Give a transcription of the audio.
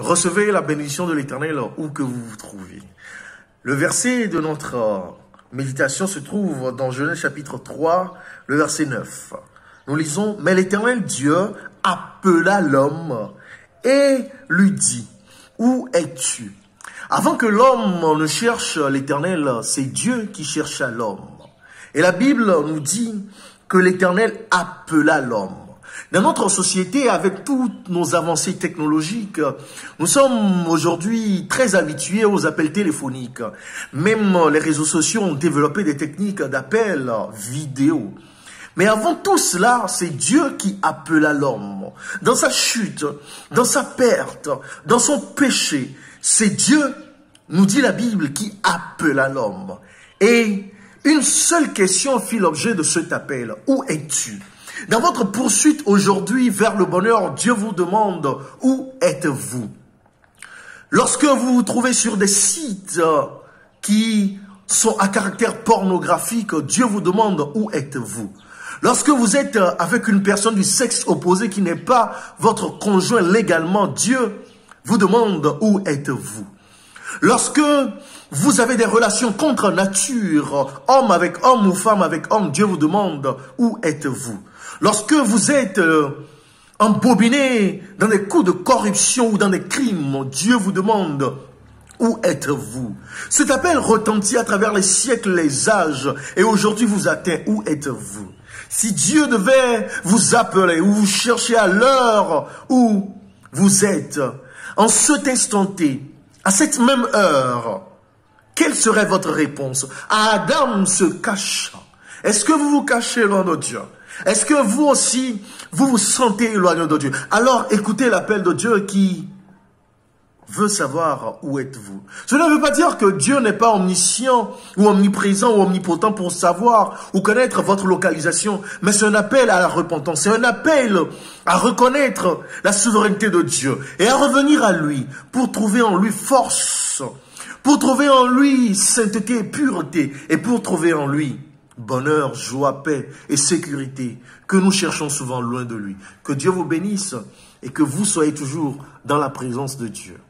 Recevez la bénédiction de l'Éternel où que vous vous trouvez. Le verset de notre méditation se trouve dans Genèse chapitre 3, le verset 9. Nous lisons, mais l'Éternel Dieu appela l'homme et lui dit, où es-tu? Avant que l'homme ne cherche l'Éternel, c'est Dieu qui chercha l'homme. Et la Bible nous dit que l'Éternel appela l'homme. Dans notre société, avec toutes nos avancées technologiques, nous sommes aujourd'hui très habitués aux appels téléphoniques. Même les réseaux sociaux ont développé des techniques d'appel vidéo. Mais avant tout cela, c'est Dieu qui appela l'homme. Dans sa chute, dans sa perte, dans son péché, c'est Dieu, nous dit la Bible, qui appela l'homme. Et une seule question fit l'objet de cet appel. Où es-tu? Dans votre poursuite aujourd'hui vers le bonheur, Dieu vous demande où êtes-vous? Lorsque vous vous trouvez sur des sites qui sont à caractère pornographique, Dieu vous demande où êtes-vous? Lorsque vous êtes avec une personne du sexe opposé qui n'est pas votre conjoint légalement, Dieu vous demande où êtes-vous? Lorsque vous avez des relations contre nature, homme avec homme ou femme avec homme, Dieu vous demande où êtes-vous? Lorsque vous êtes euh, embobiné dans des coups de corruption ou dans des crimes, Dieu vous demande où êtes-vous? Cet appel retentit à travers les siècles, les âges, et aujourd'hui vous atteint. Où êtes-vous? Si Dieu devait vous appeler ou vous chercher à l'heure où vous êtes, en cet instant T, à cette même heure, quelle serait votre réponse? Adam se cache. Est-ce que vous vous cachez loin de Dieu? Est-ce que vous aussi, vous vous sentez éloigné de Dieu? Alors écoutez l'appel de Dieu qui veut savoir où êtes-vous. Cela ne veut pas dire que Dieu n'est pas omniscient ou omniprésent ou omnipotent pour savoir ou connaître votre localisation, mais c'est un appel à la repentance, c'est un appel à reconnaître la souveraineté de Dieu et à revenir à lui pour trouver en lui force, pour trouver en lui sainteté, pureté et pour trouver en lui bonheur, joie, paix et sécurité que nous cherchons souvent loin de lui. Que Dieu vous bénisse et que vous soyez toujours dans la présence de Dieu.